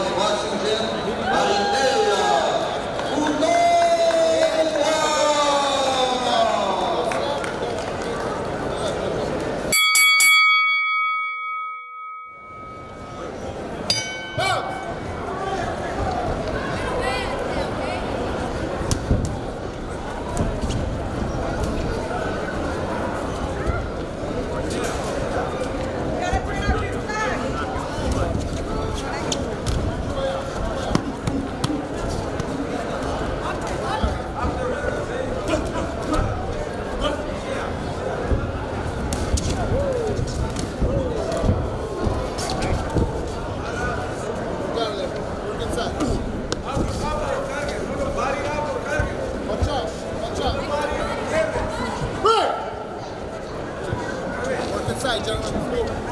negócios, um dia side, gentlemen.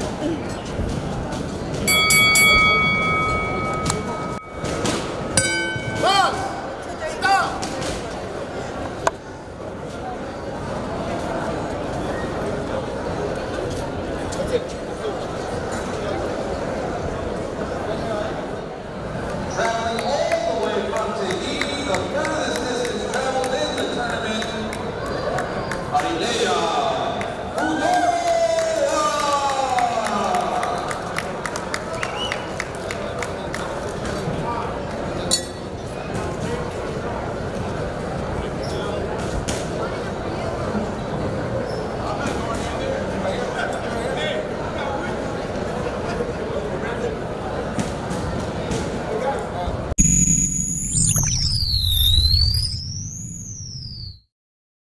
sorry.